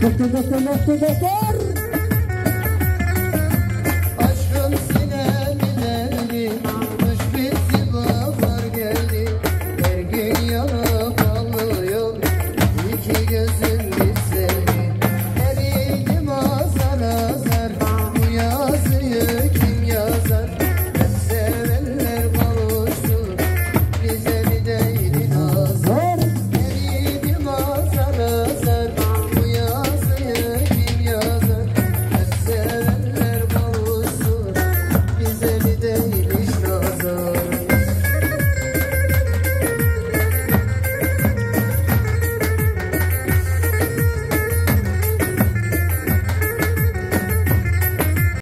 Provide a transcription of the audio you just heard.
Doctor, doctor, doctor, doctor. because